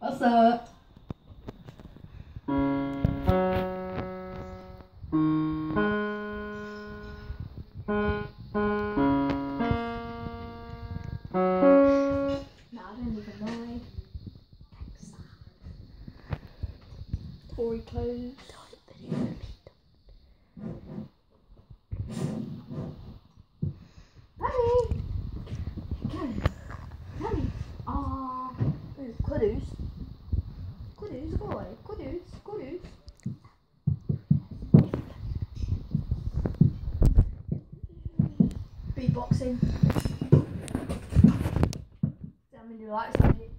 What's up? No, I don't even know. Tory clothes. Daddy! Daddy! Daddy! Aww. Kudus, go away. Kudus, Kudus. Beatboxing. Many likes I get?